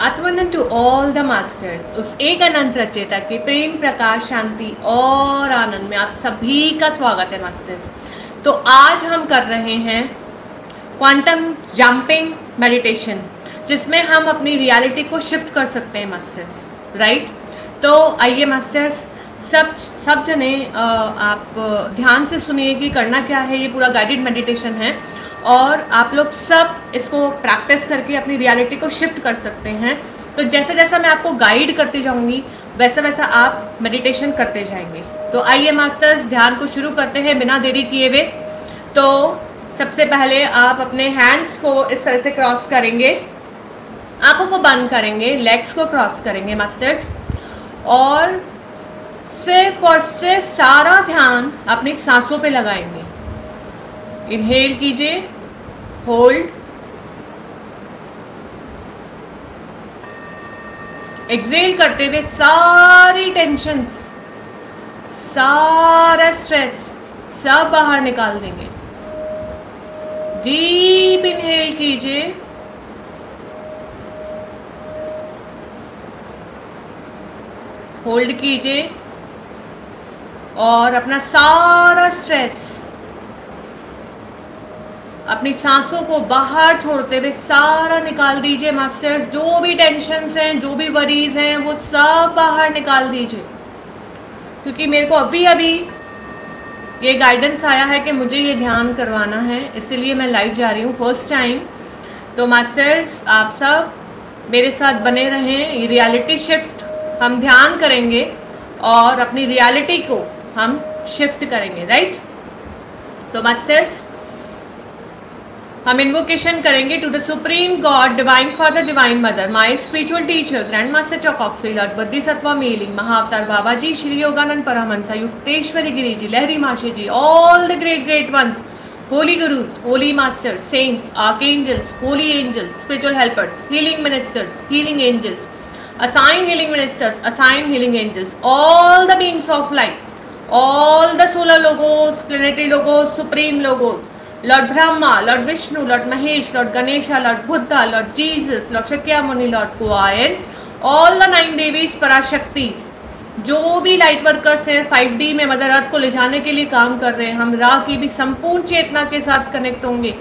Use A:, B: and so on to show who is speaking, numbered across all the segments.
A: Atmanand to all the masters उस एक अनंत रचेता के प्रेम प्रकाश शांति और आनंद में आप सभी का स्वागत है मास्टर्स तो आज हम कर रहे हैं क्वांटम जंपिंग मेडिटेशन जिसमें हम अपनी रियलिटी को शिफ्ट कर सकते हैं मास्टर्स राइट तो आइए मास्टर्स सब सब जने आप ध्यान से सुनिए कि करना क्या है ये पूरा गाइडेड मेडिटेशन है और आप लोग सब इसको प्रैक्टिस करके अपनी रियलिटी को शिफ्ट कर सकते हैं। तो जैसे जैसा मैं आपको गाइड करती जाऊँगी, वैसा वैसा आप मेडिटेशन करते जाएँगे। तो आइए मास्टर्स ध्यान को शुरू करते हैं बिना देरी किए हुए। तो सबसे पहले आप अपने हैंड्स को इस तरह से क्रॉस करेंगे। आँखों को बंद करेंगे लेग्स को क्रॉस करेंगे मास्टर्स और सिर्फ़ और सिर्फ़ सारा ध्यान अपनी सांसों पे लगाएँगे। इनहेल कीजिए। होल्ड एक्सेल करते हुए सारी टेंशन्स सारा स्ट्रेस सब बाहर निकाल देंगे। डीप इनहेल कीजिए। होल्ड कीजिए। और अपना सारा स्ट्रेस अपनी सांसों को बाहर छोड़ते हुए सारा निकाल दीजिए, मास्टर्स। जो भी टेंशन हैं, जो भी वरीज हैं, वो सब बाहर निकाल दीजिए। क्योंकि मेरे को अभी अभी ये गाइडेंस आया है कि मुझे ये ध्यान करवाना है, इसीलिए मैं लाइव जा रही हूँ फ़र्स्ट टाइम तो मास्टर्स, आप सब मेरे साथ बने रहें रियलिटी शिफ्ट हम ध्यान करेंगे और अपनी रियलिटी को हम शिफ्ट करेंगे राइट तो मास्टर्स हम इन्वोकेशन करेंगे to the supreme God divine father divine mother my spiritual teacher grand master चौकॉक्सिलर बद्दी सत्वा mailing Mahavatar Baba ji Shri Yogananda Paramahansa Yukteswar Giri ji Lahiri Mahasaya ji all the great great ones holy gurus holy master saints archangels holy angels spiritual helpers healing ministers healing angels assign healing ministers assign healing angels all the beings of life all the solar logos planetary logos supreme logos Lord Brahma, Lord Vishnu, Lord Mahesh, Lord Ganesha, Lord Buddha, Lord Jesus, Lord Shakyamuni, Lord Kuayan, all the nine Devis Parashaktis, जो भी light workers हैं 5D में mother earth को ले जाने के लिए काम कर रहे हैं हम राह की भी संपूर्ण चेतना के साथ कनेक्ट होंगे।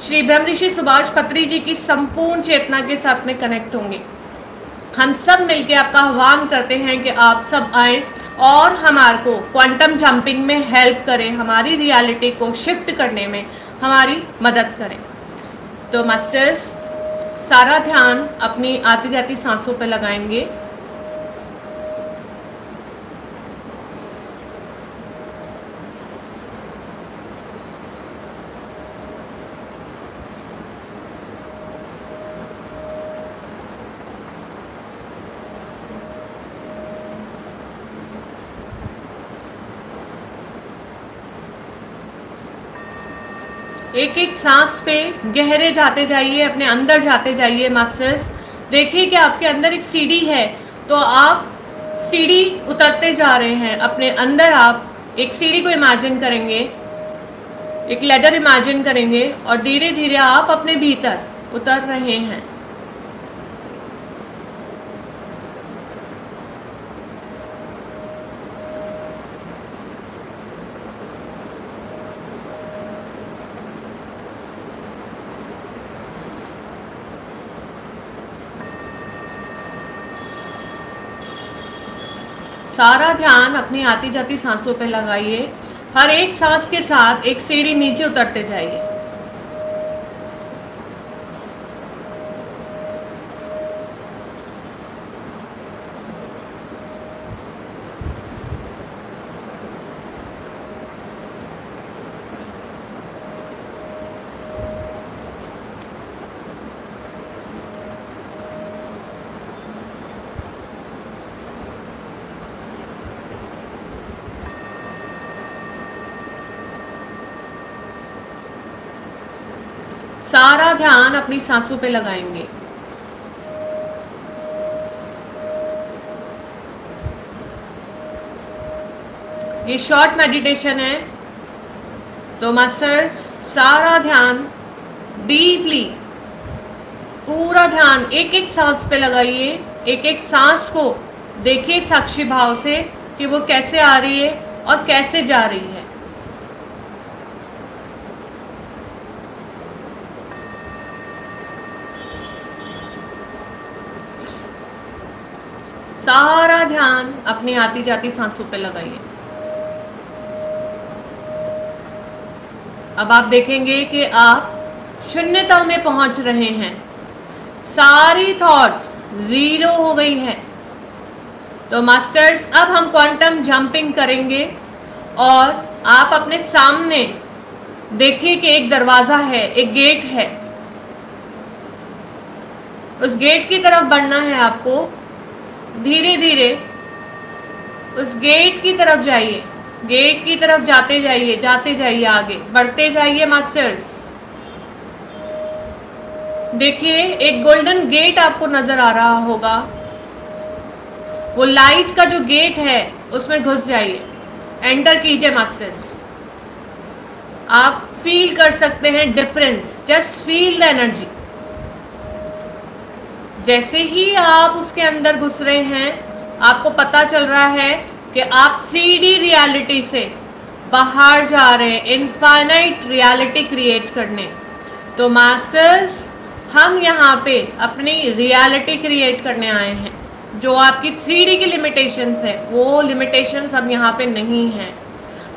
A: श्री ब्रह्म ऋषि सुभाष पत्री जी की संपूर्ण चेतना के साथ में कनेक्ट होंगे। हम सब मिलके आपका आह्वान करते हैं कि आप सब आए और हमारे को क्वांटम जंपिंग में हेल्प करें, हमारी रियलिटी को शिफ्ट करने में हमारी मदद करें। तो मास्टर्स सारा ध्यान अपनी आती जाती सांसों पर लगाएँगे। एक एक सांस पे गहरे जाते जाइए, अपने अंदर जाते जाइए मास्टर्स देखिए कि आपके अंदर एक सीढ़ी है तो आप सीढ़ी उतरते जा रहे हैं। अपने अंदर आप एक सीढ़ी को इमेजिन करेंगे, एक लेडर इमेजिन करेंगे, और धीरे धीरे आप अपने भीतर उतर रहे हैं। सारा ध्यान अपनी आती जाती सांसों पर लगाइए। हर एक सांस के साथ एक सीढ़ी नीचे उतरते जाइए। सारा ध्यान अपनी सांसों पे लगाएँगे। ये शॉर्ट मेडिटेशन है। तो मास्टर्स सारा ध्यान डीपली पूरा ध्यान एक एक सांस पे लगाइए। एक एक सांस को देखिए साक्षी भाव से कि वो कैसे आ रही है और कैसे जा रही है। सारा ध्यान अपनी आती जाती सांसों पे लगाइए। अब आप देखेंगे कि आप शून्यता में पहुँच रहे हैं। सारी थॉट्स ज़ीरो हो गई हैं। तो मास्टर्स अब हम क्वांटम जंपिंग करेंगे और आप अपने सामने देखिए कि एक दरवाज़ा है, एक गेट है। उस गेट की तरफ़ बढ़ना है आपको। धीरे धीरे उस गेट की तरफ़ जाइए। गेट की तरफ़ जाते जाइए जाते जाइए आगे। बढ़ते जाइए मास्टर्स देखिए, एक गोल्डन गेट आपको नज़र आ रहा होगा। वो लाइट का जो गेट है, उसमें घुस जाइए। एंटर कीजिए मास्टर्स आप फील कर सकते हैं difference just feel the energy जैसे ही आप उसके अंदर घुस रहे हैं, आपको पता चल रहा है कि आप थ्री रियलिटी से बाहर जा रहे हैं इनफाइनाइट रियलिटी क्रिएट करने। तो मास्टर्स हम यहाँ पे अपनी रियलिटी क्रिएट करने आए हैं। जो आपकी थ्री डी की लिमिटेशंस है, वो लिमिटेशंस अब यहाँ पे नहीं हैं।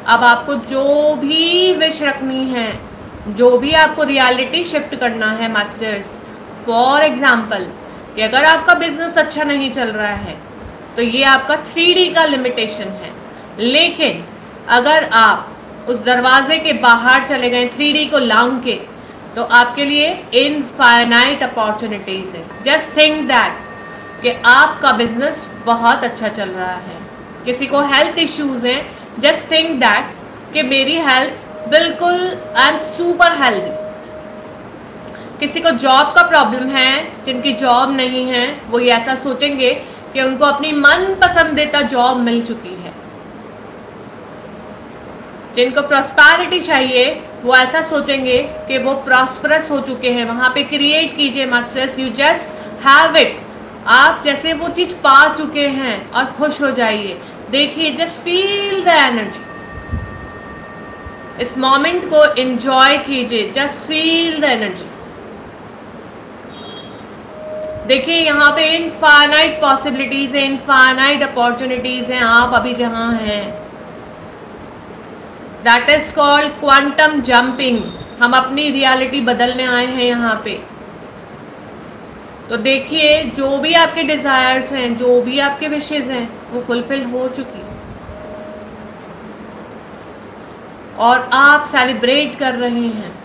A: अब आपको जो भी विश रखनी है, जो भी आपको रियलिटी शिफ्ट करना है मास्टर्स फॉर एग्ज़ाम्पल कि अगर आपका बिज़नेस अच्छा नहीं चल रहा है तो ये आपका थ्री का लिमिटेशन है। लेकिन अगर आप उस दरवाजे के बाहर चले गए थ्री को लांग के तो आपके लिए इनफाइनाइट अपॉर्चुनिटीज़ है। जस्ट थिंक दैट कि आपका बिज़नेस बहुत अच्छा चल रहा है। किसी को हेल्थ इश्यूज़ हैं जस्ट थिंक दैट कि मेरी हेल्थ बिल्कुल आई एम सुपर हेल्दी किसी को जॉब का प्रॉब्लम है, जिनकी जॉब नहीं है, वो ये ऐसा सोचेंगे कि उनको अपनी मन पसंदीदा जॉब मिल चुकी है। जिनको प्रॉस्पैरिटी चाहिए, वो ऐसा सोचेंगे कि वो प्रॉस्परस हो चुके हैं। वहाँ पे क्रिएट कीजिए masters you just have it आप जैसे वो चीज़ पा चुके हैं और खुश हो जाइए। देखिए जस्ट फील द एनर्जी इस मोमेंट को एंजॉय कीजिए। जस्ट फील द एनर्जी देखिए, यहाँ पे इनफाइनाइट पॉसिबिलिटीज है इनफाइनाइट अपॉर्चुनिटीज़ हैं। आप अभी जहाँ हैं। That is called quantum jumping हम अपनी रियलिटी बदलने आए हैं यहाँ पे। तो देखिए, जो भी आपके डिज़ायर्स हैं, जो भी आपके विशेष हैं, वो फुलफिल हो चुकी। और आप सेलिब्रेट कर रहे हैं।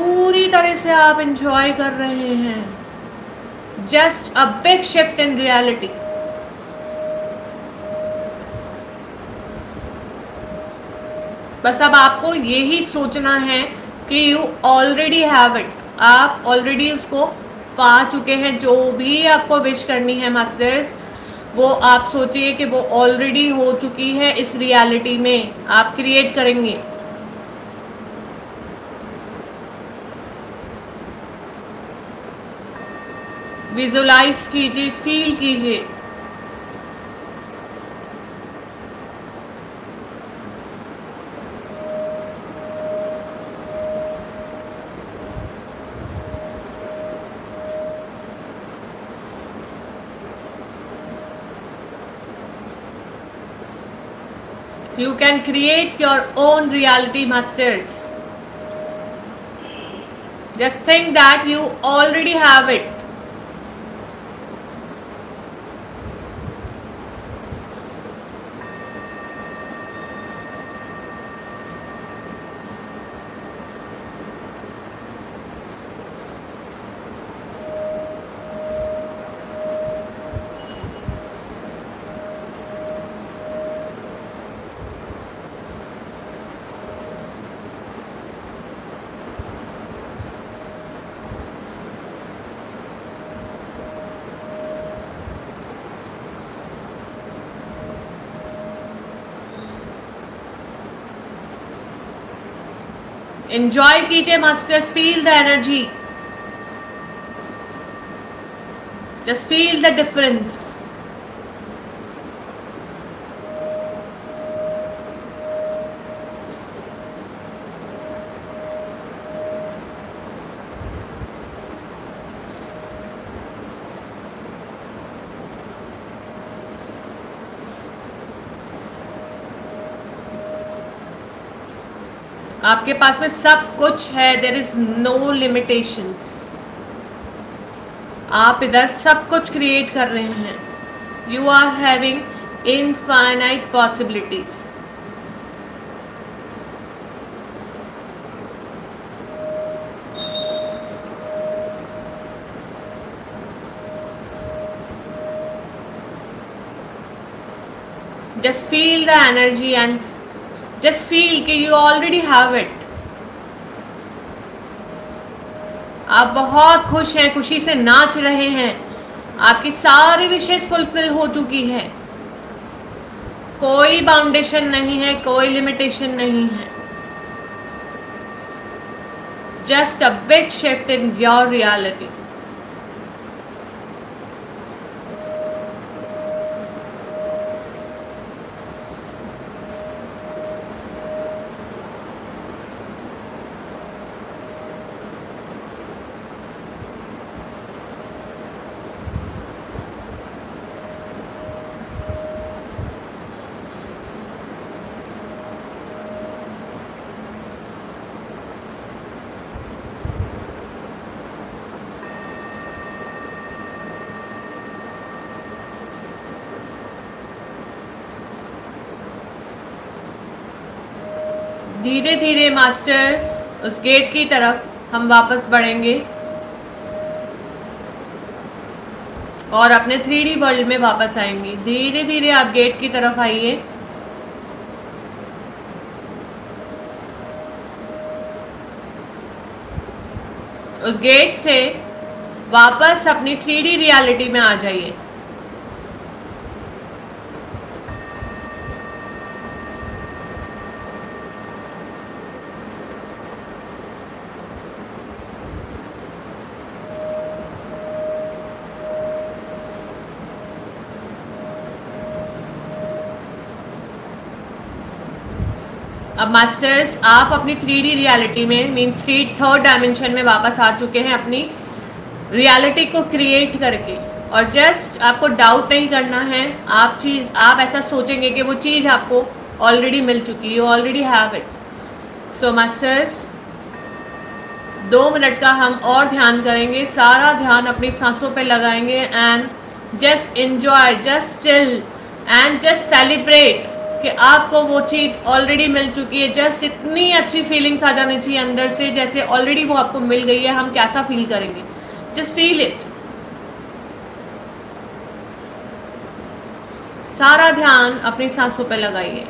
A: पूरी तरह से आप इंजॉय कर रहे हैं। Just a big shift in reality बस अब आपको यही सोचना है कि यू ऑलरेडी हैव इट आप ऑलरेडी उसको पा चुके हैं। जो भी आपको विश करनी है मास्टर्स वो आप सोचिए कि वो ऑलरेडी हो चुकी है इस रियलिटी में। आप क्रिएट करेंगे। विजुलाइज कीजिए फील कीजिए You can create your own reality masters. Just think that you already have it. Enjoy कीजिए masters feel the energy just feel the difference आपके पास में सब कुछ है देर इज़ नो लिमिटेशंस आप इधर सब कुछ क्रिएट कर रहे हैं. You are having infinite possibilities just feel the energy and just feel कि you already have it. आप बहुत खुश हैं, खुशी से नाच रहे हैं। आपकी सारी विशेष फुलफिल हो चुकी है। कोई बाउंडेशन नहीं है, कोई लिमिटेशन नहीं है। Just a big shift in your reality धीरे धीरे मास्टर्स, उस गेट की तरफ़ हम वापस बढ़ेंगे। और अपने थ्री डी वर्ल्ड में वापस आएँगे। धीरे धीरे आप गेट की तरफ़ आइए। उस गेट से वापस अपनी थ्री डी रियलिटी में आ जाइए। अब मास्टर्स आप अपनी थ्री डी रियलिटी में मीन्स थ्री थर्ड डायमेंशन में वापस आ चुके हैं अपनी रियलिटी को क्रिएट करके। और जस्ट आपको डाउट नहीं करना है, आप चीज़, आप ऐसा सोचेंगे कि वो चीज़ आपको ऑलरेडी मिल चुकी है already have it so masters दो मिनट का हम और ध्यान करेंगे, सारा ध्यान अपनी सांसों पे लगाएँगे and just enjoy just chill and just celebrate कि आपको वो चीज़ ऑलरेडी मिल चुकी है। जस्ट इतनी अच्छी फीलिंग्स आ जानी चाहिए अंदर से, जैसे ऑलरेडी वो आपको मिल गई है, हम कैसा फील करेंगे? जस्ट फील इट सारा ध्यान अपनी सांसों पर लगाइए।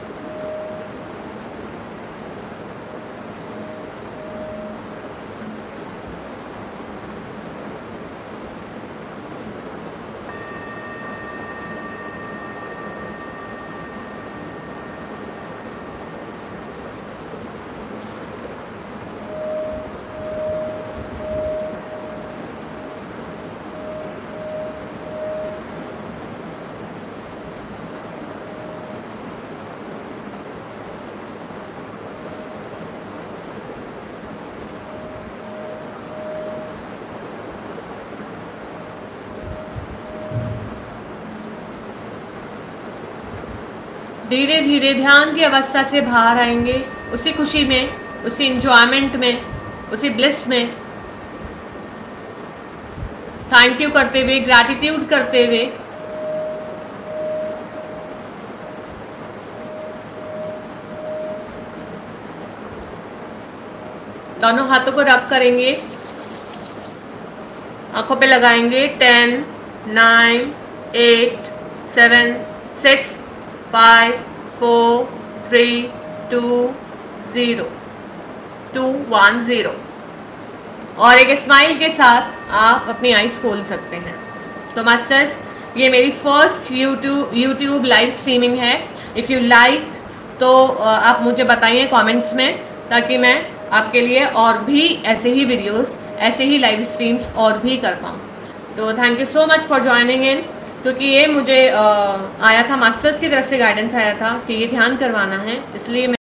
A: धीरे धीरे ध्यान की अवस्था से बाहर आएँगे। उसी खुशी में, उसी इंजॉयमेंट में, उसी ब्लिस में। थैंक यू करते हुए ग्रैटिट्यूड करते हुए। दोनों हाथों को रब करेंगे। आँखों पे लगाएँगे। Ten nine eight seven six five four three two zero two one zero और एक स्माइल के साथ आप अपनी आइज़ खोल सकते हैं। तो मास्टर्स ये मेरी first YouTube YouTube live streaming है। इफ़ यू लाइक तो आप मुझे बताइए कमेंट्स में, ताकि मैं आपके लिए और भी ऐसे ही वीडियोस ऐसे ही लाइव स्ट्रीम्स और भी कर पाऊँ। तो thank you so much for joining in क्योंकि ये मुझे आया था, मास्टर्स की तरफ़ से गाइडेंस आया था कि ये ध्यान करवाना है, इसलिए